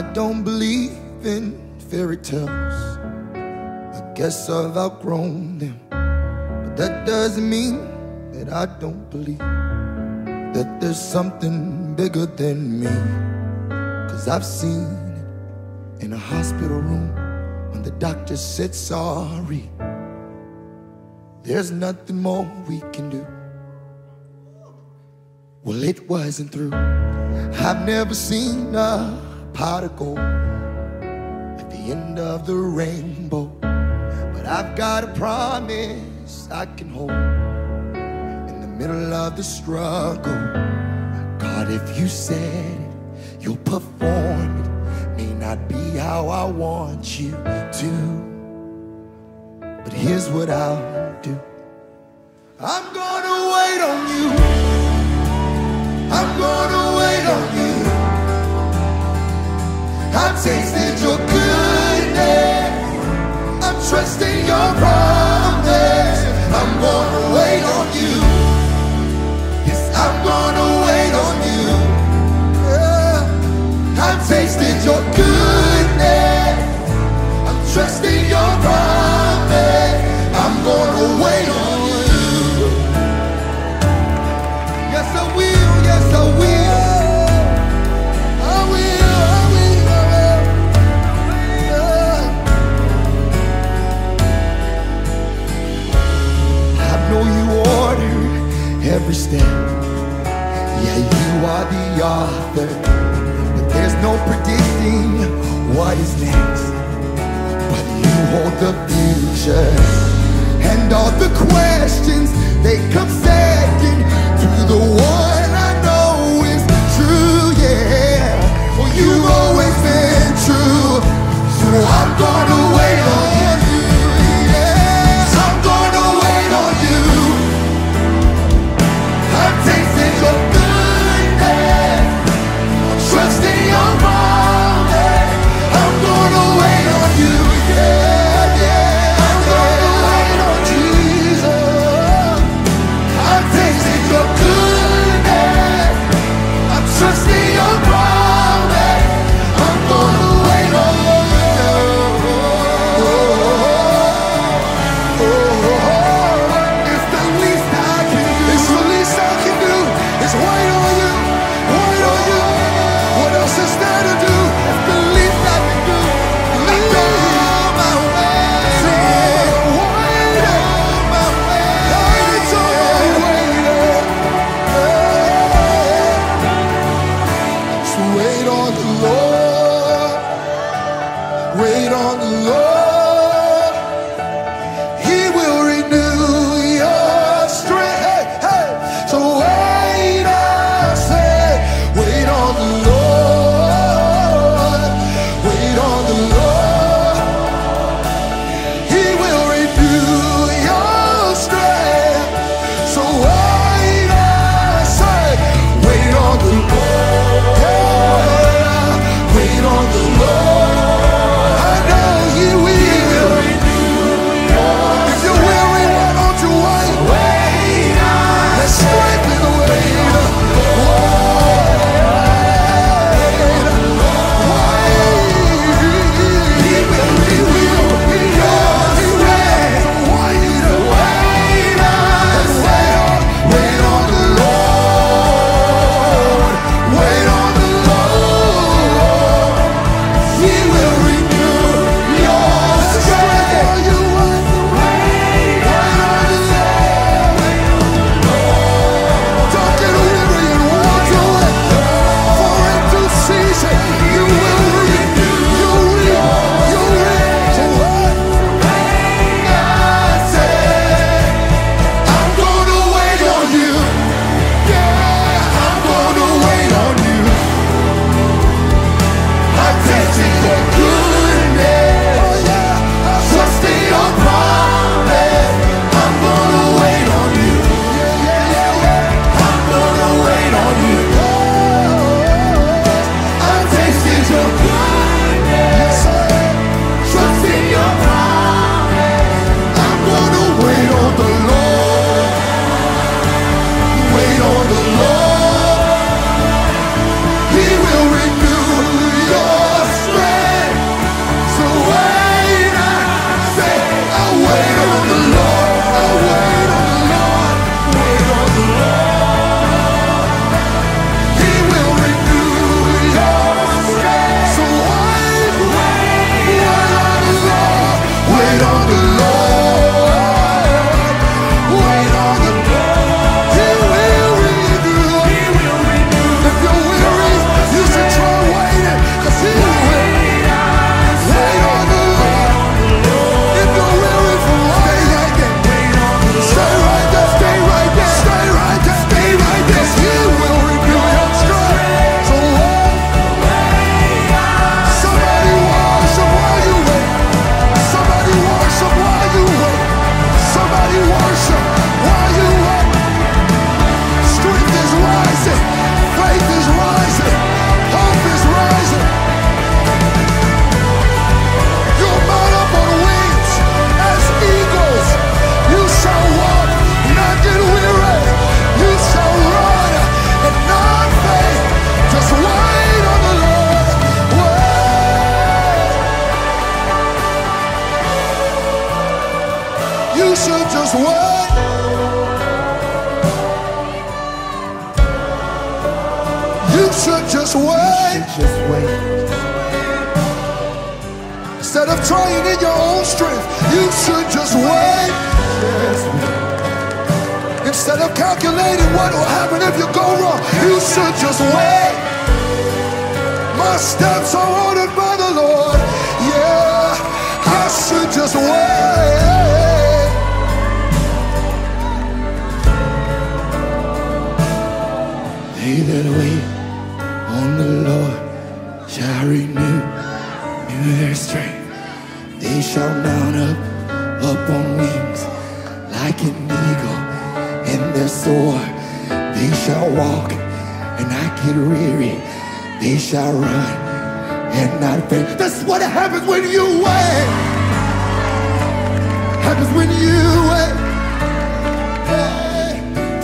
I don't believe in fairy tales. I guess I've outgrown them. But that doesn't mean that I don't believe that there's something bigger than me. Cause I've seen it in a hospital room when the doctor said sorry. There's nothing more we can do. Well, it wasn't through. I've never seen a pot of gold at the end of the rainbow. But I've got a promise I can hold in the middle of the struggle. God, if you said it, you'll perform it. May not be how I want you to. But here's what I'll do I'm gonna wait on you. I'm gonna wait on you. I've tasted your goodness. I'm trusting your promise. I'm gonna wait on you. Yes, I'm gonna wait on you. Yeah. I've tasted your goodness. Every step. Yeah, you are the author. But there's no predicting what is next. But you hold the future. And all the questions, trying in your own strength. You should just wait. Instead of calculating what will happen if you go wrong, you should just wait. My steps are ordered by the Lord. Yeah, I should just wait. They that wait on the Lord walk and I get weary, they shall run and not faint. That's what happens when you wait. Happens when you wait. Hey,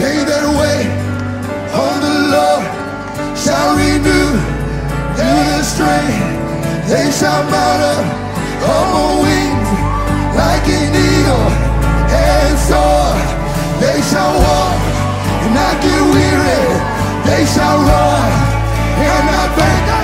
they that wait on the Lord shall renew their strength. They shall mount up on wings like an eagle and soar. They shall walk not get weary. They shall run and not faint.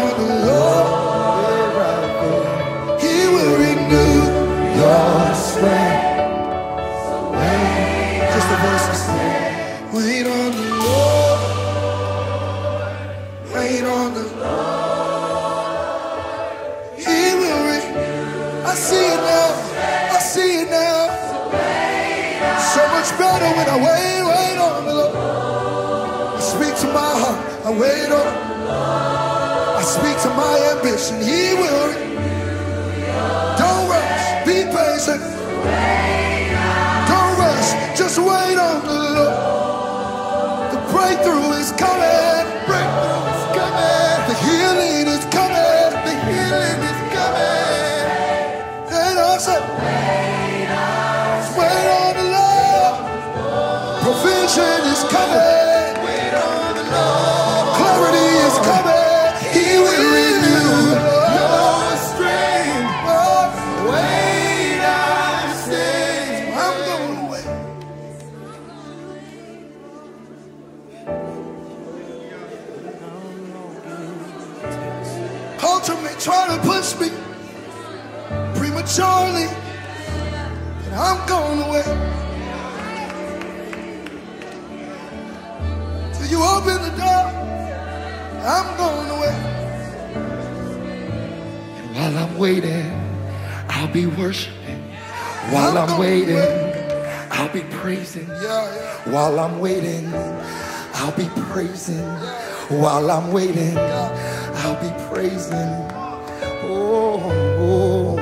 the Lord. to my ambition. He will. Don't rush. Be patient. I'm waiting, I'll be worshiping. While I'm waiting, I'll be praising. While I'm waiting, I'll be praising. While I'm waiting, I'll be praising. Oh, oh,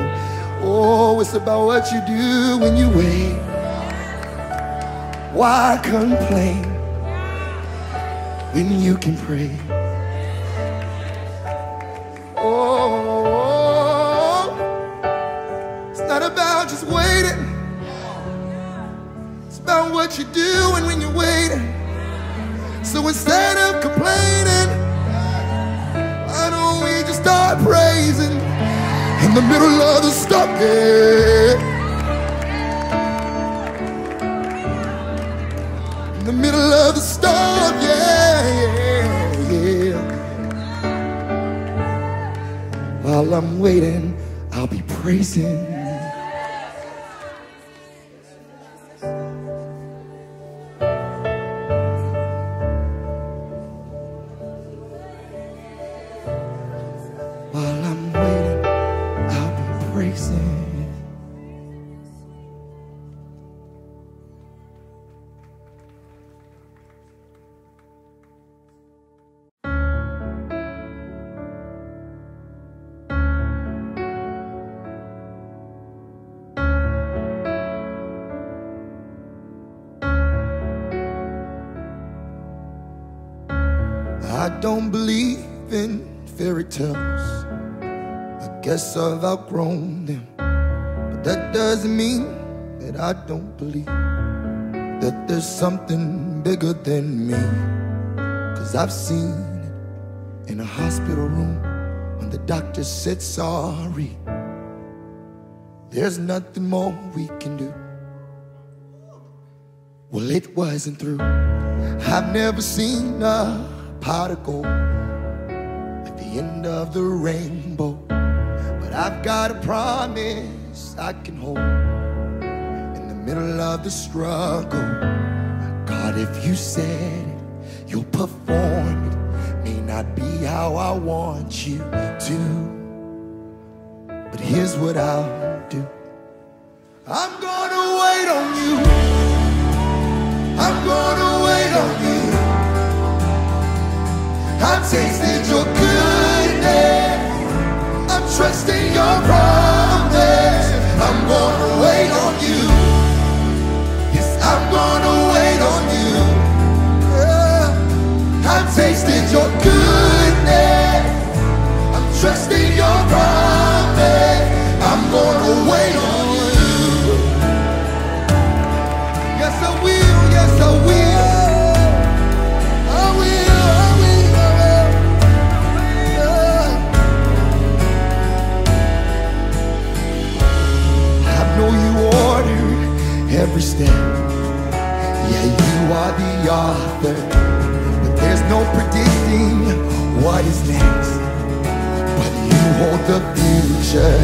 oh, it's about what you do when you wait. Why complain when you can pray? About what you're doing when you're waiting. So instead of complaining, why don't we just start praising in the middle of the storm? Yeah. In the middle of the storm, yeah, yeah, yeah. While I'm waiting, I'll be praising. I guess I've outgrown them. But that doesn't mean that I don't believe that there's something bigger than me. Cause I've seen it in a hospital room when the doctor said sorry. There's nothing more we can do. Well, it wasn't through. I've never seen a pot of gold end of the rainbow. But I've got a promise I can hold in the middle of the struggle. God, if you said it, you'll perform it. May not be how I want you to. But here's what I'll do I'm gonna wait on you. I'm gonna wait on you. I've tasted your author, but there's no predicting what is next. But you hold the future,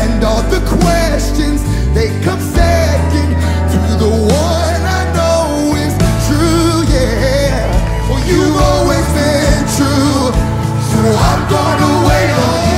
and all the questions they come second to the one I know is true. Yeah, well you've always been true, so I'm gonna wait on you.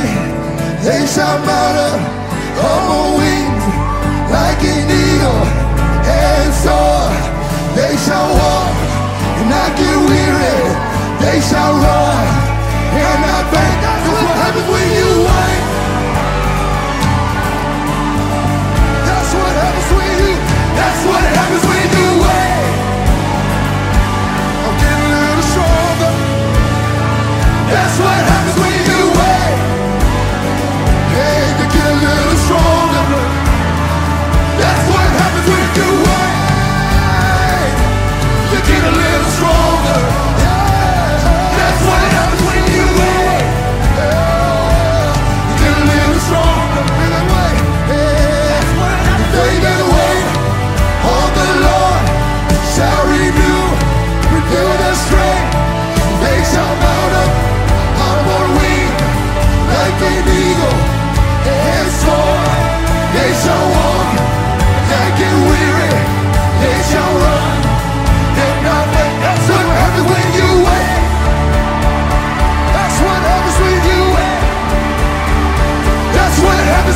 fly, they shall mount up on the wings like an eagle and soar. They shall walk and not get weary. They shall run and not faint.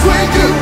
quicker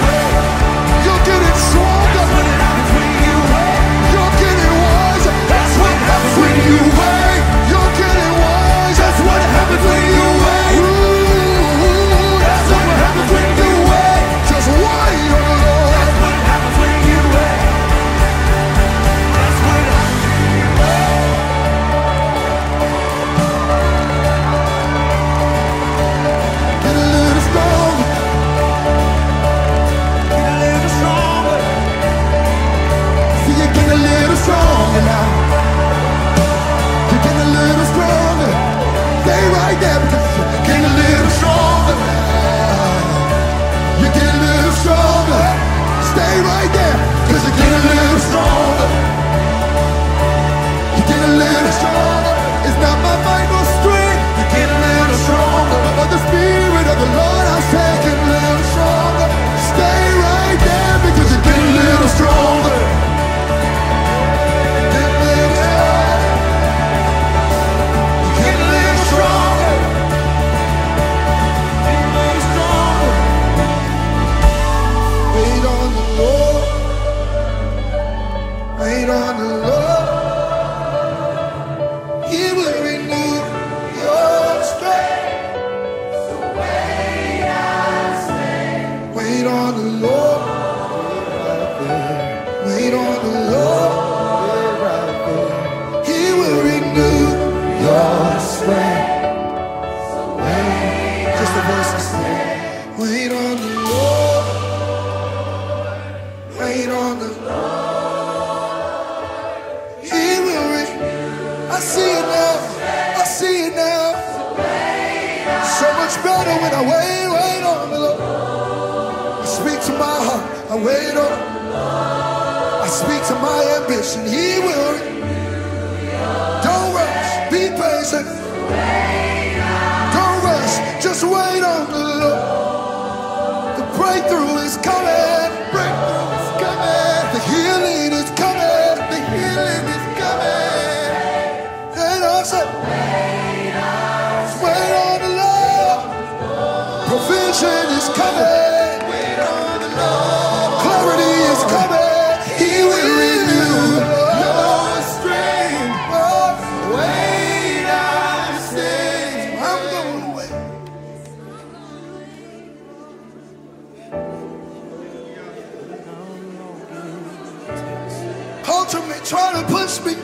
trying to push me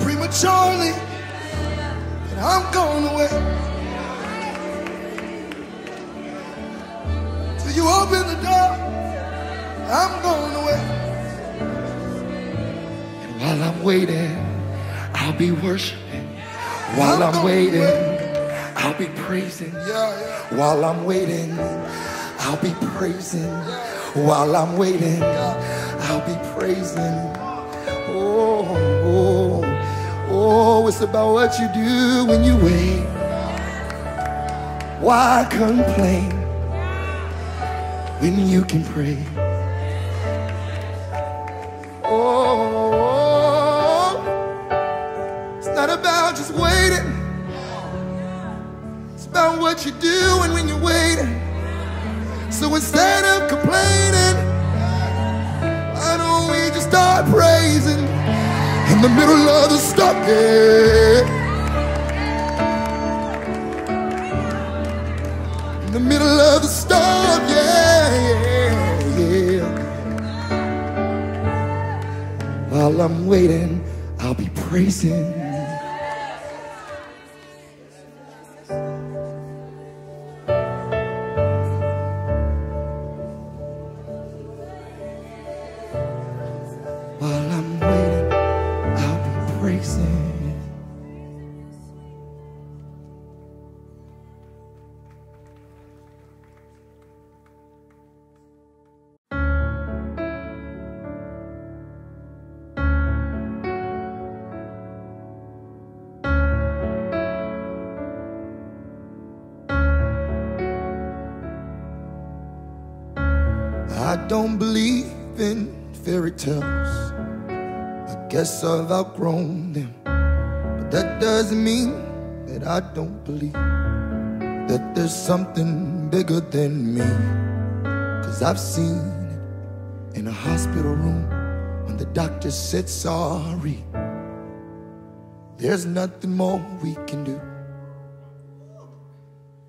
prematurely, and I'm going away. Till you open the door, I'm going away. And while I'm waiting, I'll be worshiping. While I'm waiting, I'll be praising. While I'm waiting, I'll be praising. While I'm waiting, I'll be praising. Oh, oh, it's about what you do when you wait. Why complain when you can pray? Oh, it's not about just waiting. It's about what you do doing when you're waiting. So instead of complaining, why don't we just start praising in the middle of the storm? Yeah. In the middle of the storm, yeah, yeah, yeah. While I'm waiting, I'll be praising. Don't believe in fairy tales. I guess I've outgrown them. But that doesn't mean that I don't believe that there's something bigger than me. Cause I've seen it in a hospital room when the doctor said sorry. There's nothing more we can do.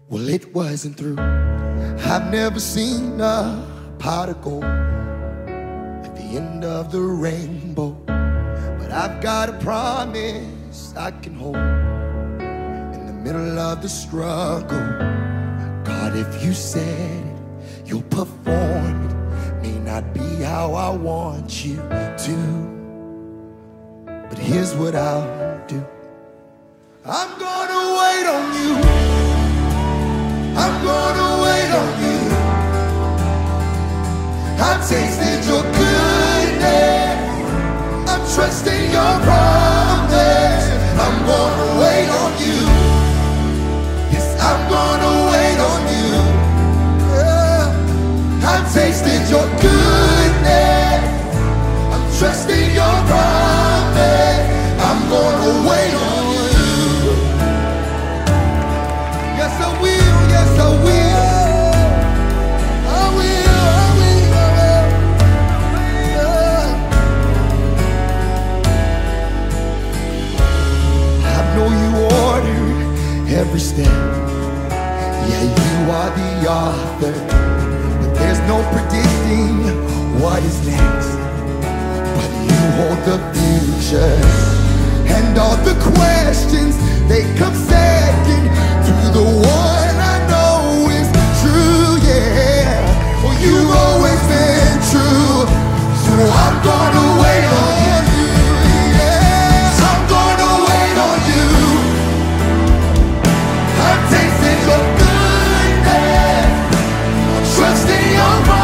Well, it wasn't through. I've never seen a pot of gold at the end of the rainbow. But I've got a promise I can hold in the middle of the struggle. God, if you said it, you'll perform it. May not be how I want you to. But here's what I'll do I'm gonna wait on you. I'm gonna wait on you. I've tasted your goodness. I'm trusting your promise. I'm gonna wait on you. Yes, I'm gonna wait on you. Yeah. I've tasted your goodness. Every step. Yeah, you are the author, but there's no predicting what is next. But you hold the future, and all the questions they come second to the one I know is true. Yeah, well you've always been true, so I'm gonna wait on you. Your goodness. I'm trusting your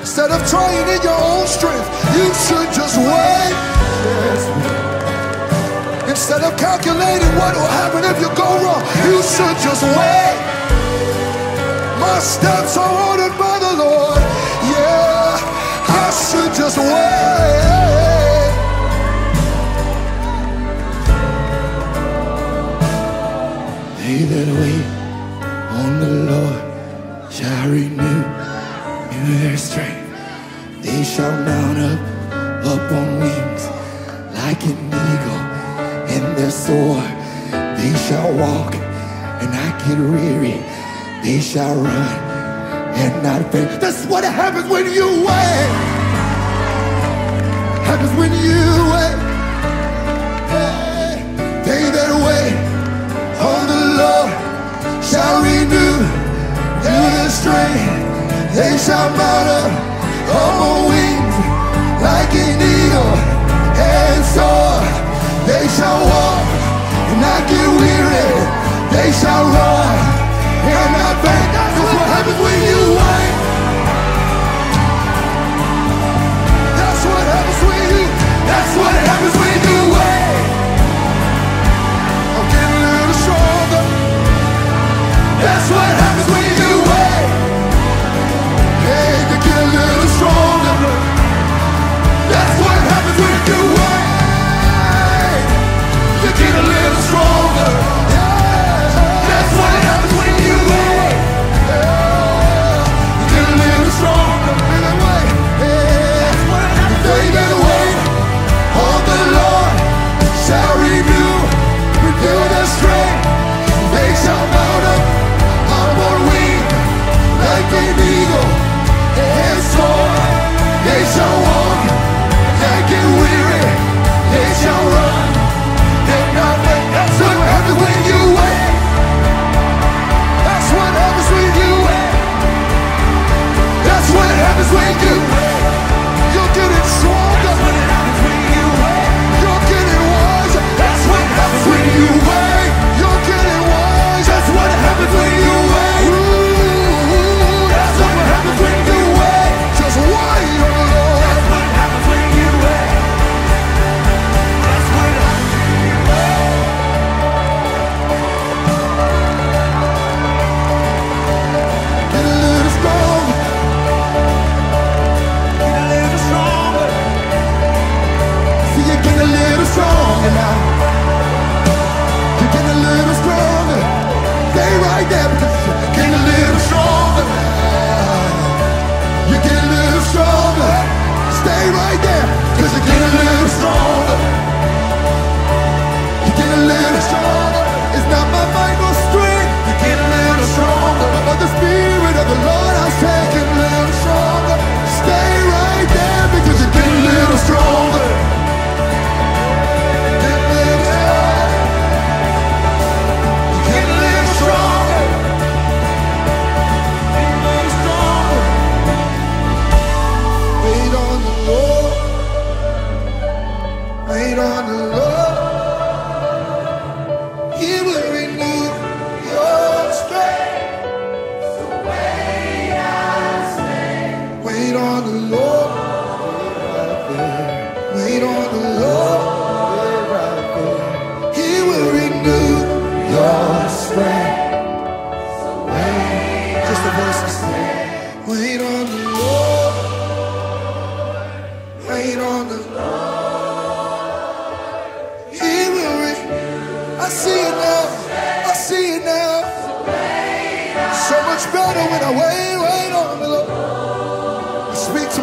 Instead of trying in your own strength, you should just wait. Instead of calculating what will happen if you go wrong, you should just wait. My steps are ordered by the Lord. Yeah, I should just wait. shall mount up, up on wings like an eagle and they soar. They shall walk and not get weary. They shall run and not faint. That's what happens when you wait. Happens when you wait. They that wait on the Lord shall renew their strength. They shall mount up on wings can kneel and soar. They shall walk and not get weary. They shall run and not faint. That's what happens when you wait. That's what happens when you. That's what happens.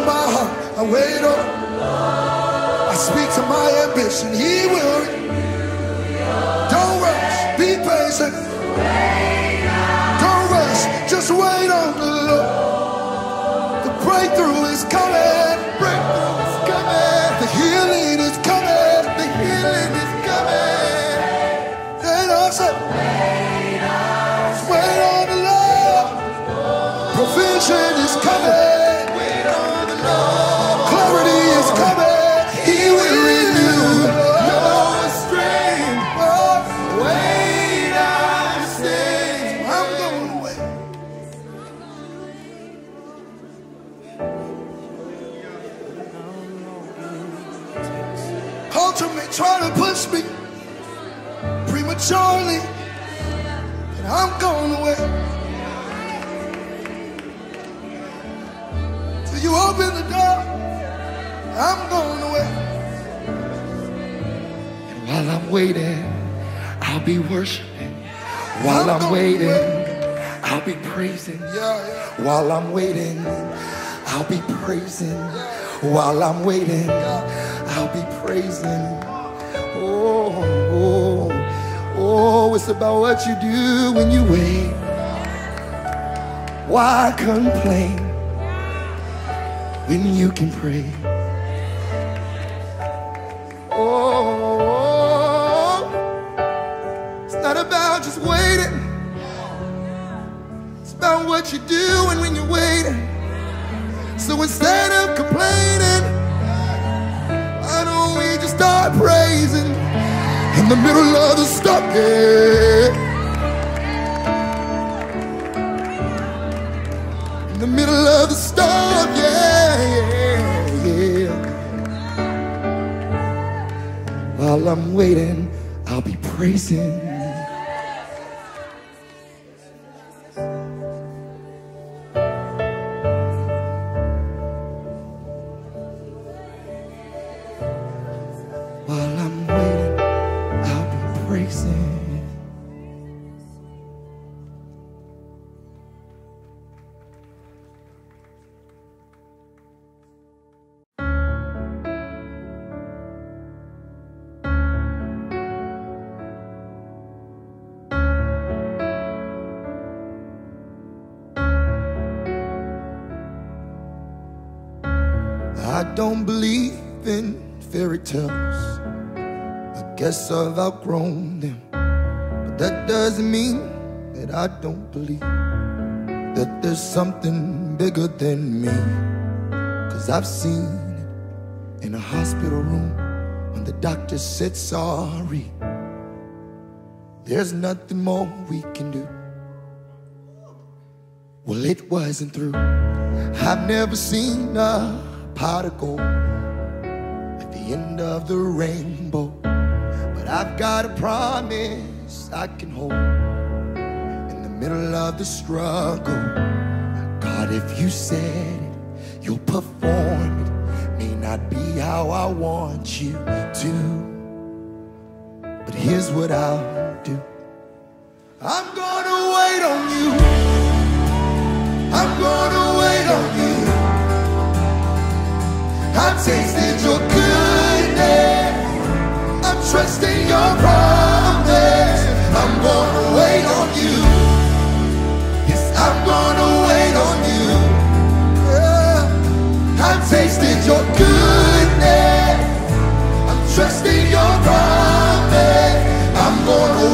my heart. I wait on. I speak to my ambition. He will. Don't rush. Be patient. I'm waiting, I'll be worshiping. While I'm waiting, I'll be praising. While I'm waiting, I'll be praising. While I'm waiting, I'll be praising. Oh, oh, oh, it's about what you do when you wait. Why complain when you can pray? What you do and when you're waiting. So instead of complaining, why don't we just start praising in the middle of the storm? Yeah. In the middle of the storm, yeah, yeah, yeah. While I'm waiting, I'll be praising. I've outgrown them. But that doesn't mean that I don't believe that there's something bigger than me. Cause I've seen it in a hospital room when the doctor said sorry. There's nothing more we can do. Well, it wasn't through. I've never seen a pot of gold at the end of the rainbow. I've got a promise I can hold in the middle of the struggle. God, if you said it, you'll perform it. May not be how I want you to, but here's what I'll do. I'm gonna wait on you. I'm gonna wait on you. I've tasted your goodness. I'm trusting your promise. I'm gonna wait on you. Yes, I'm gonna wait on you. Yeah. I've tasted your goodness. I'm trusting your promise. I'm gonna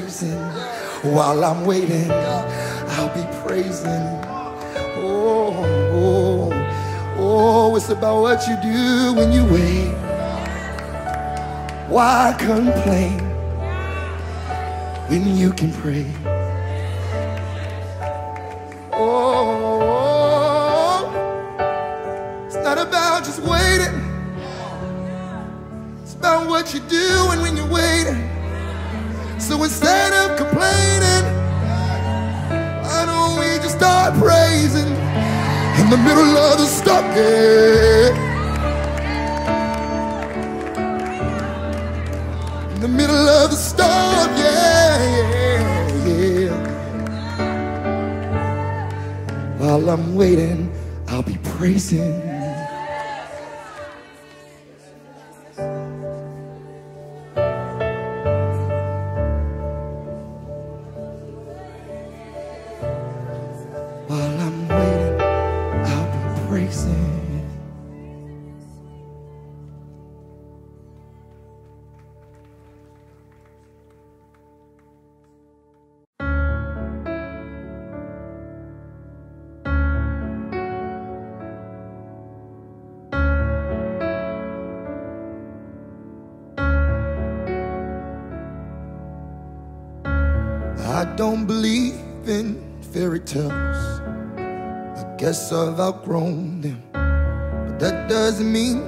praising. While I'm waiting, I'll be praising. Oh, oh, oh, it's about what you do when you wait. Why complain when you can pray? Oh, it's not about just waiting. It's about what you do doing when you're waiting. So instead of complaining, why don't we just start praising in the middle of the storm? Yeah. In the middle of the storm, yeah, yeah, yeah. While I'm waiting, I'll be praising. Guess I've outgrown them. But that doesn't mean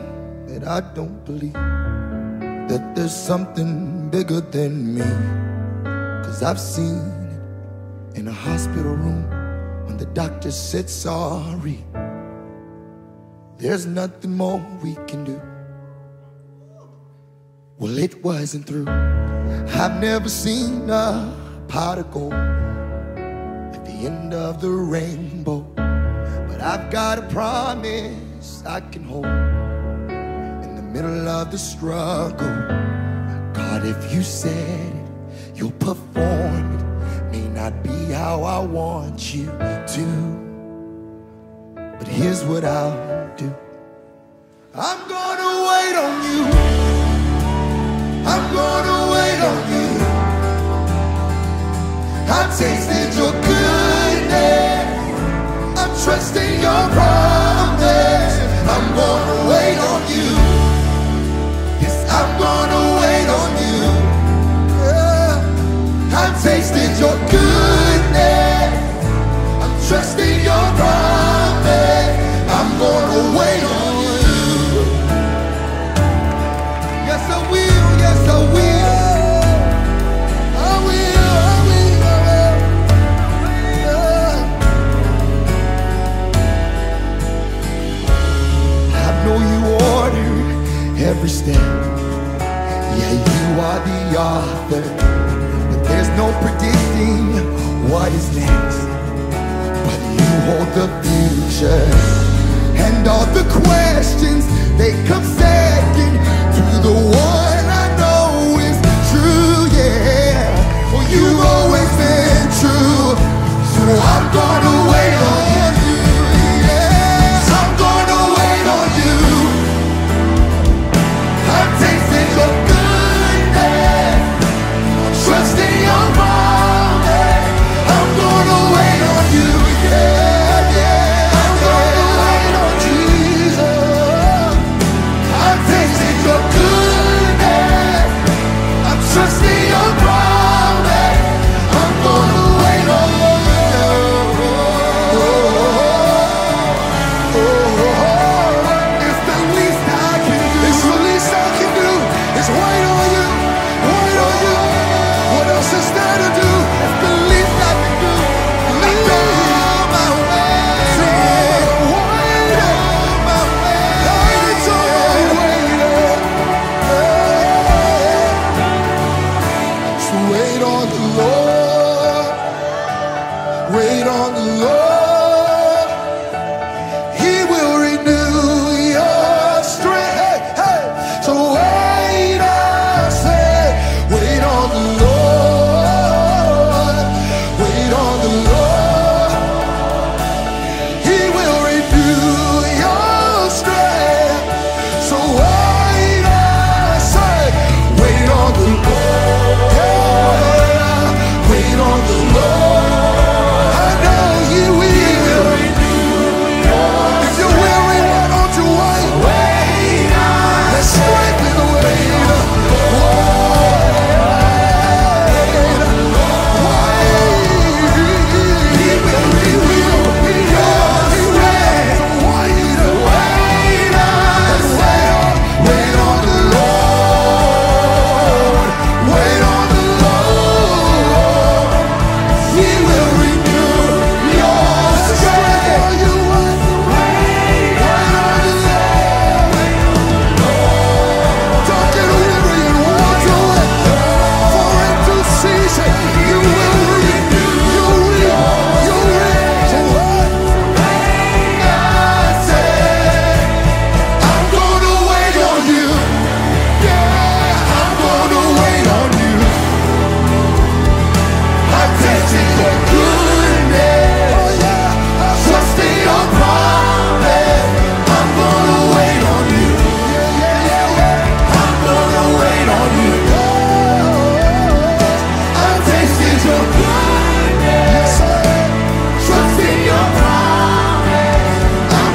that I don't believe that there's something bigger than me. Cause I've seen it in a hospital room when the doctor said sorry. There's nothing more we can do. Well, it wasn't through. I've never seen a pot of gold at the end of the rainbow. But I've got a promise I can hold in the middle of the struggle. God, if you said it, you'll perform it. May not be how I want you to, but here's what I'll do. I'm gonna wait on you. I'm gonna wait on you. I've tasted your goodness. I'm trusting your promise. I'm gonna wait on you. Yes, I'm gonna wait on you. Yeah. I've tasted your goodness. I'm trusting your promise. I'm gonna wait on you. Every step. Yeah, you are the author. But there's no predicting what is next. But you hold the future. And all the questions, they come second to the one I know is true, yeah. Well, you've always been true. So I'm gonna wait on you.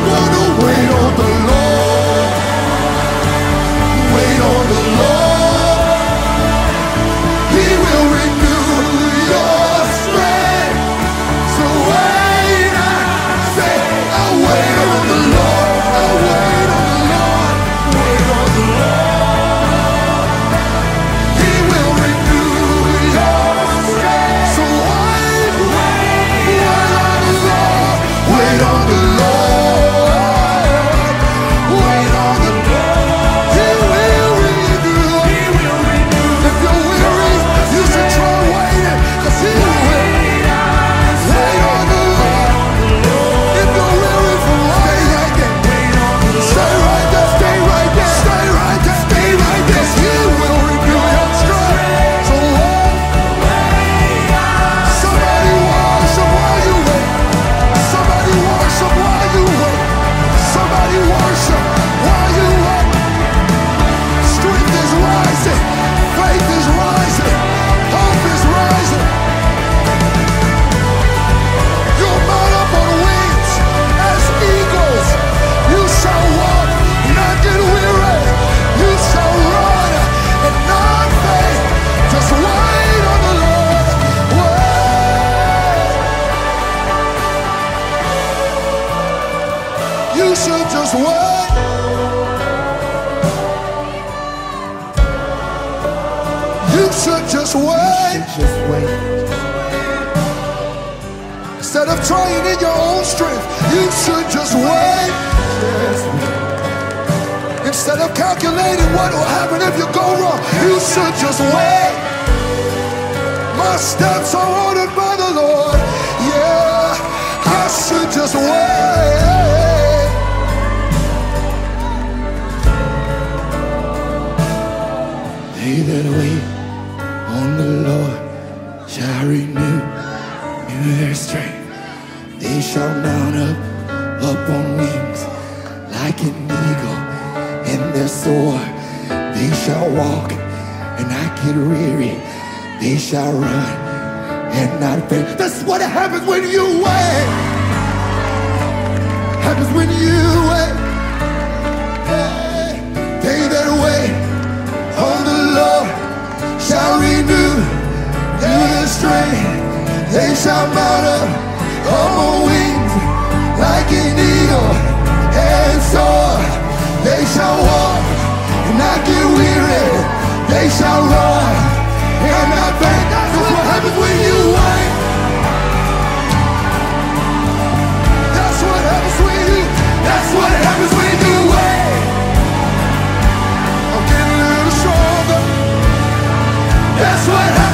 water. on the Lord shall renew, new their strength. They shall mount up, up on wings like an eagle and their soar. They shall walk and not get weary. They shall run and not faint. That's what happens when you wait. Happens when you wait. shall renew, their strength. They shall mount up on wings like an eagle and soar. They shall walk and not get weary. They shall run and not faint. That's what happens when you wait. suena.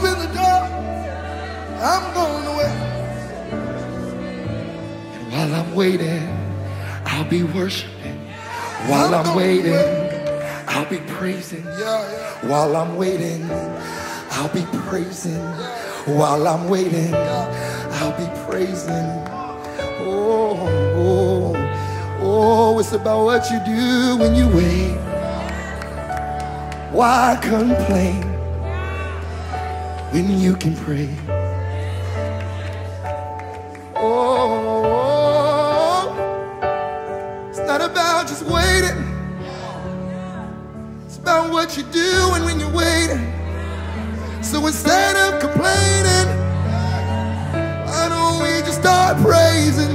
Open the door, I'm going away. And while I'm waiting, I'll be worshiping. While I'm waiting, I'll be praising. While I'm waiting, I'll be praising. While I'm waiting, I'll be praising. Oh, oh, oh, it's about what you do when you wait. Why complain when you can pray? Oh, it's not about just waiting. It's about what you're doing when you're waiting. So instead of complaining, why don't we just start praising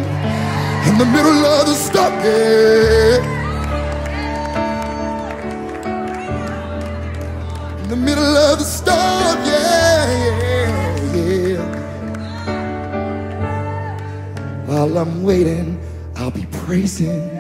in the middle of the storm? Yeah. In the middle of the While I'm waiting, I'll be praising.